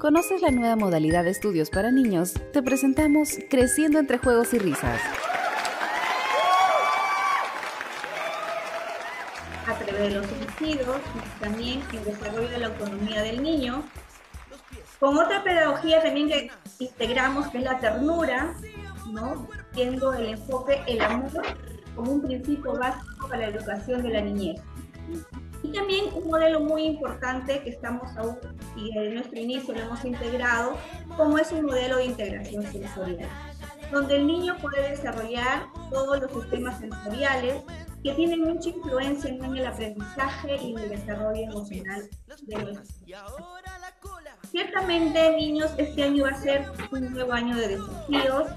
¿Conoces la nueva modalidad de estudios para niños? Te presentamos Creciendo entre Juegos y Risas. A través de los y también el desarrollo de la autonomía del niño. Con otra pedagogía también que integramos, que es la ternura, ¿no? Viendo el enfoque, el amor como un principio básico para la educación de la niñez. Y también un modelo muy importante que estamos aún y desde nuestro inicio lo hemos integrado, como es un modelo de integración sensorial, donde el niño puede desarrollar todos los sistemas sensoriales que tienen mucha influencia en el aprendizaje y en el desarrollo emocional de los Ciertamente, niños, este año va a ser un nuevo año de desafíos,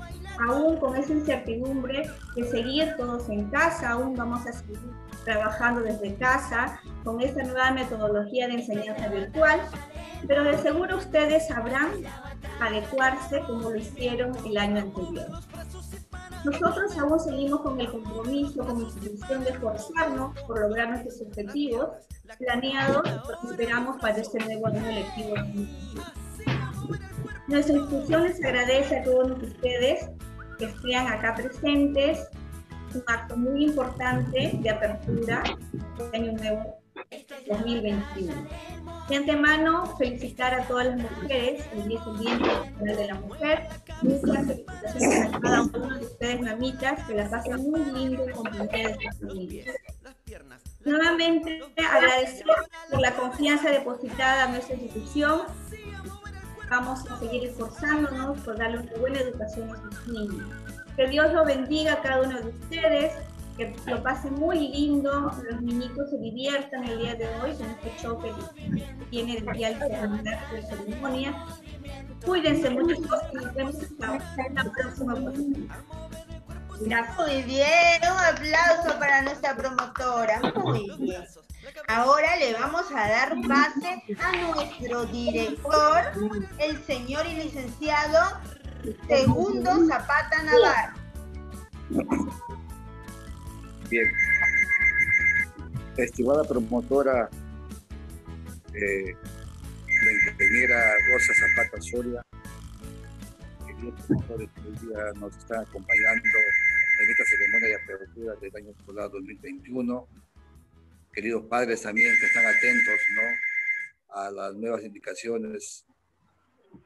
aún con esa incertidumbre de seguir todos en casa, aún vamos a seguir trabajando desde casa con esta nueva metodología de enseñanza virtual, pero de seguro ustedes sabrán adecuarse como lo hicieron el año anterior. Nosotros aún seguimos con el compromiso, la institución de esforzarnos por lograr nuestros objetivos planeados, que esperamos para este nuevo año lectivo. Nuestra institución les agradece a todos ustedes que estén acá presentes un acto muy importante de apertura del año nuevo 2021. De antemano, felicitar a todas las mujeres, el Día Internacional de la Mujer. Muchas felicitaciones a cada una de ustedes, mamitas, que la pasen muy lindo con compañía de sus familias. Nuevamente, agradecer por la confianza depositada en nuestra institución. Vamos a seguir esforzándonos por darle una buena educación a sus niños. Que Dios lo bendiga a cada uno de ustedes, que lo pasen muy lindo, los niñitos se diviertan el día de hoy con este show que tiene el día de la ceremonia. Cuídense mucho y nos vemos en la próxima oportunidad. Muy bien, un aplauso para nuestra promotora. Muy bien. Ahora le vamos a dar pase a nuestro director, el señor y licenciado Segundo Zapata Navarro. Bien. Estimada promotora, eh, la ingeniera Rosa Zapata Soria, que hoy día nos están acompañando en esta ceremonia de apertura del año escolar 2021, queridos padres también que están atentos ¿no? a las nuevas indicaciones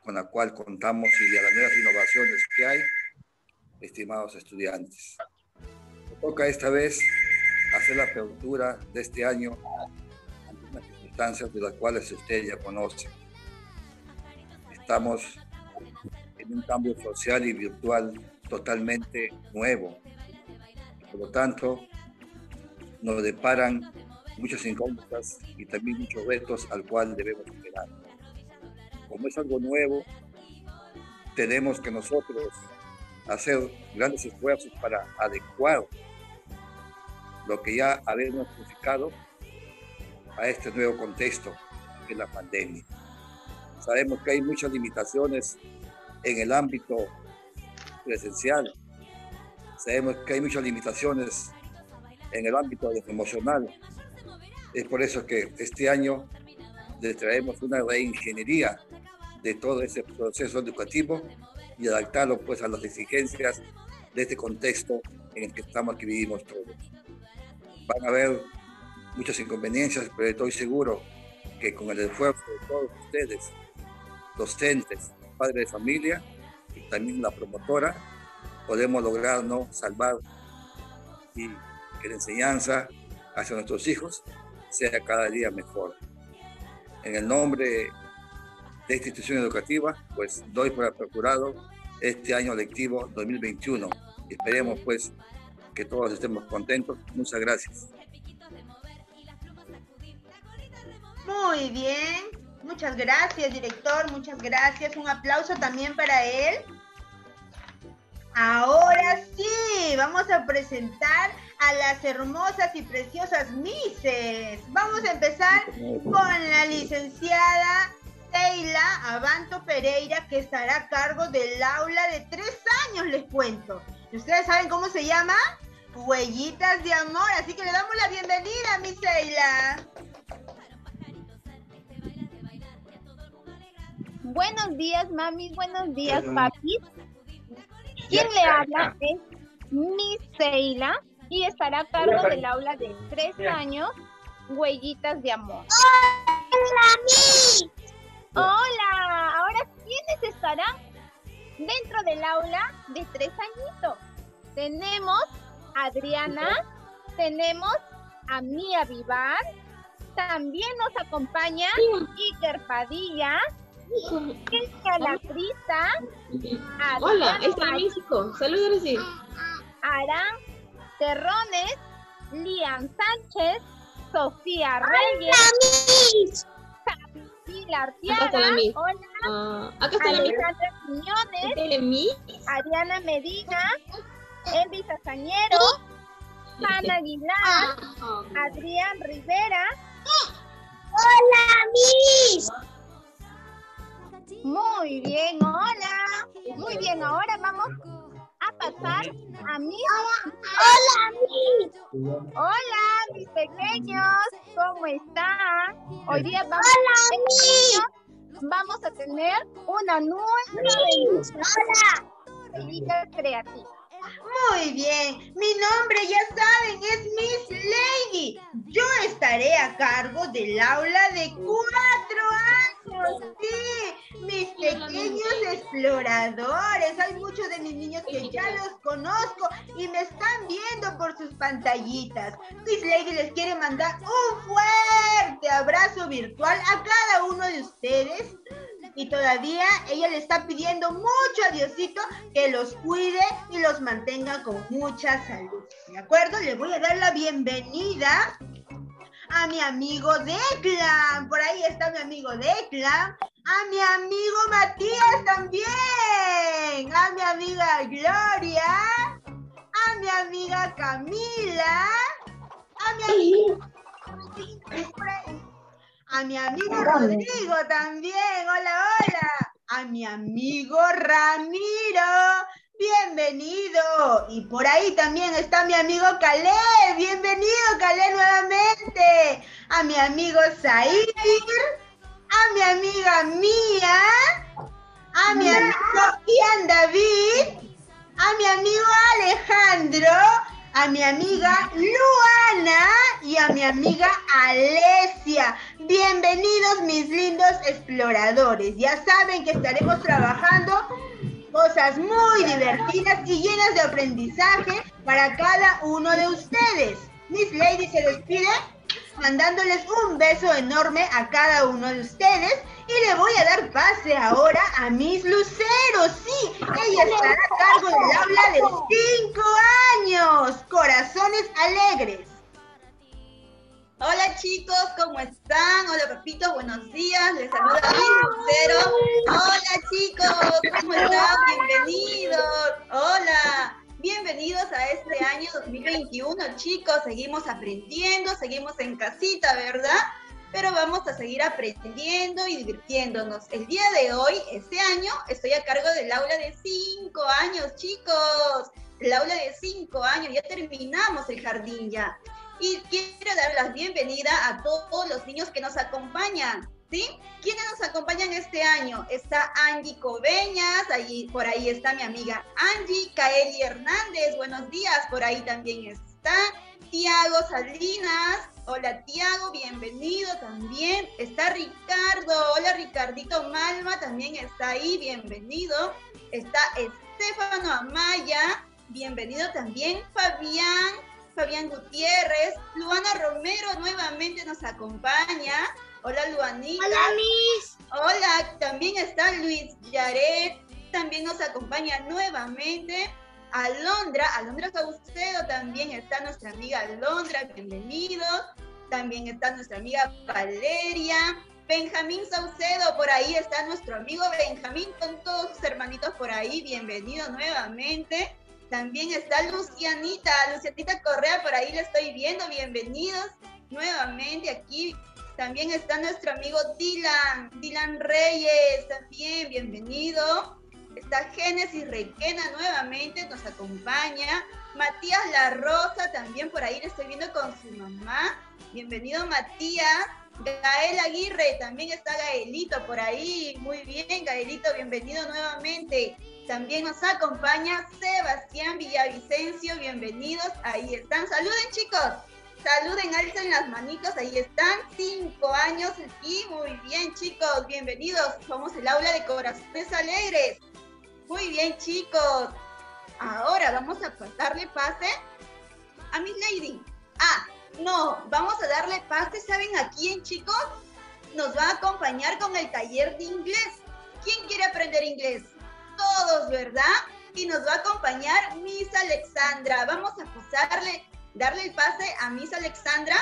con la cual contamos y a las nuevas innovaciones que hay, estimados estudiantes. Toca esta vez hacer la apertura de este año ante unas circunstancias de las cuales usted ya conoce. Estamos en un cambio social y virtual totalmente nuevo. Por lo tanto, nos deparan muchas incógnitas y también muchos retos al cual debemos esperar como es algo nuevo, tenemos que nosotros hacer grandes esfuerzos para adecuar lo que ya habíamos planificado a este nuevo contexto es la pandemia. Sabemos que hay muchas limitaciones en el ámbito presencial, sabemos que hay muchas limitaciones en el ámbito emocional. Es por eso que este año le traemos una reingeniería de todo ese proceso educativo y adaptarlo pues a las exigencias de este contexto en el que estamos, que vivimos todos. Van a haber muchas inconveniencias, pero estoy seguro que con el esfuerzo de todos ustedes, docentes, padres de familia y también la promotora, podemos lograr ¿no? salvar y que la enseñanza hacia nuestros hijos sea cada día mejor. En el nombre de institución educativa, pues doy por aperturado este año lectivo 2021. Esperemos pues que todos estemos contentos. Muchas gracias. Muy bien, muchas gracias director, muchas gracias. Un aplauso también para él. Ahora sí, vamos a presentar a las hermosas y preciosas Mises. Vamos a empezar con la licenciada Teila Abanto Pereira, que estará a cargo del aula de tres años, les cuento. ¿Y ustedes saben cómo se llama? Huellitas de amor. Así que le damos la bienvenida, mi Teila. Buenos días, mami. Buenos días, papi. Quien le habla es Miss Seila y estará a cargo del aula de tres años, Huellitas de Amor. ¡Hola, Miss! Hola, estarán dentro del aula de tres añitos? Tenemos a Adriana, tenemos a Mía Vivar, también nos acompaña Iker Padilla, Cristian La Crista, Hola, está México. Saludos, sí. Arán Terrones, Lian Sánchez, Sofía Reyes, Camila Artiaga, hola, Ah, acá está la Alejandra Quiñones, mi. Ariana Medina, Elvis Casañero, Ana Aguilar, Adrián Rivera. ¡Hola, Miss! Muy bien, hola. Muy bien, ahora vamos a pasar a mis... ¡Hola, Miss! Hola, mis pequeños, ¿cómo están? Hoy día vamos, ¡Hola, Miss! vamos a tener una nueva. Muy bien, mi nombre ya saben es Miss Lady. Yo estaré a cargo del aula de cuatro años. Sí, mis pequeños exploradores. Hay muchos de mis niños que ya los conozco y me están viendo por sus pantallitas. Miss Lady les quiere mandar un fuerte abrazo virtual a cada uno de ustedes. Y todavía ella le está pidiendo mucho a Diosito que los cuide y los mantenga con mucha salud. ¿De acuerdo? Le voy a dar la bienvenida a mi amigo Declan. Por ahí está mi amigo Declan. A mi amigo Matías también. A mi amiga Gloria. A mi amiga Camila. A mi amigo a mi amigo Rodrigo también, hola, hola. A mi amigo Ramiro, bienvenido. Y por ahí también está mi amigo Caleb, bienvenido Caleb nuevamente. A mi amigo Zair, a mi amiga Mía, a mi amigo Ian David, a mi amigo Alejandro, a mi amiga Luana y a mi amiga Alesia. Bienvenidos mis lindos exploradores. Ya saben que estaremos trabajando cosas muy divertidas y llenas de aprendizaje para cada uno de ustedes. Miss Lady se despide mandándoles un beso enorme a cada uno de ustedes y le voy a dar pase ahora a Miss Lucero. Sí, ella estará a cargo del aula de 5 años. Corazones alegres. Hola chicos, ¿cómo están? Hola papitos, buenos días. Les saluda Miss Lucero. Hola chicos, ¿cómo están? Bienvenidos. Hola. Bienvenidos a este año 2021, chicos. Seguimos aprendiendo, seguimos en casita, ¿verdad? Pero vamos a seguir aprendiendo y divirtiéndonos. El día de hoy, este año, estoy a cargo del aula de 5 años, chicos. El aula de 5 años, ya terminamos el jardín ya. Y quiero dar la bienvenida a todos los niños que nos acompañan. ¿Sí? ¿Quiénes nos acompañan este año? Está Angie Coveñas, ahí, por ahí está mi amiga Angie, Kaeli Hernández, buenos días, por ahí también está Tiago Salinas, hola Tiago, bienvenido también, está Ricardo, hola Ricardito Malma, también está ahí, bienvenido, está Estefano Amaya, bienvenido también Fabián, Fabián Gutiérrez, Luana Romero nuevamente nos acompaña, Hola Luanita. Hola, Miss. Hola, también está Luis Yaret. También nos acompaña nuevamente Alondra. Alondra Saucedo también está nuestra amiga Alondra. Bienvenido. También está nuestra amiga Valeria. Benjamín Saucedo, por ahí está nuestro amigo Benjamín con todos sus hermanitos por ahí. Bienvenido nuevamente. También está Lucianita, Lucianita Correa, por ahí le estoy viendo. Bienvenidos nuevamente aquí también está nuestro amigo Dylan, Dylan Reyes, también bienvenido. Está Génesis Requena nuevamente, nos acompaña. Matías La Rosa, también por ahí le estoy viendo con su mamá. Bienvenido Matías. Gael Aguirre, también está Gaelito por ahí. Muy bien, Gaelito, bienvenido nuevamente. También nos acompaña Sebastián Villavicencio, bienvenidos. Ahí están. Saluden, chicos. Saluden, alcen las manitos, ahí están, cinco años y muy bien chicos, bienvenidos, somos el aula de corazones alegres. Muy bien chicos, ahora vamos a darle pase a Miss Lady. Ah, no, vamos a darle pase, ¿saben a quién chicos? Nos va a acompañar con el taller de inglés. ¿Quién quiere aprender inglés? Todos, ¿verdad? Y nos va a acompañar Miss Alexandra. Vamos a pasarle darle el pase a Miss Alexandra.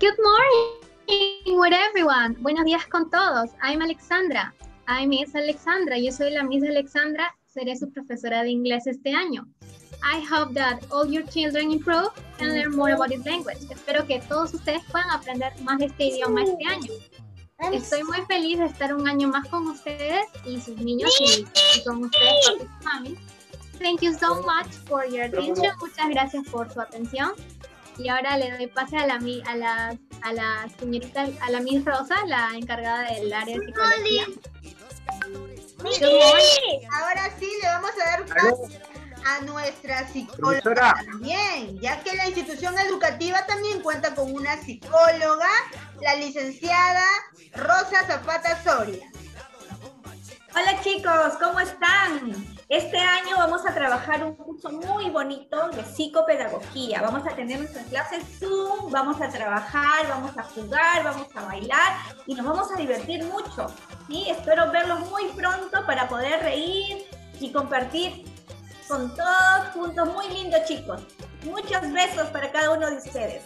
Good morning with everyone. Buenos días con todos. I'm Alexandra. I'm Miss Alexandra. Yo soy la Miss Alexandra. Seré su profesora de inglés este año. I hope that all your children improve and learn more about this language. Espero que todos ustedes puedan aprender más de este idioma este año. Estoy muy feliz de estar un año más con ustedes y sus niños y, y con ustedes, papi y mami. Thank you so much for your attention. Muchas gracias por su atención. Y ahora le doy pase a la, a la, a la señorita, a la Miss Rosa, la encargada del área de psicología. Ahora sí le vamos a dar pase a nuestra psicóloga también, ya que la institución educativa también cuenta con una psicóloga, la licenciada Rosa Zapata Soria. Hola chicos, ¿cómo están? Este año vamos a trabajar un curso muy bonito de psicopedagogía. Vamos a tener nuestras clases Zoom, vamos a trabajar, vamos a jugar, vamos a bailar y nos vamos a divertir mucho. ¿sí? Espero verlos muy pronto para poder reír y compartir con todos juntos. Muy lindo chicos. Muchos besos para cada uno de ustedes.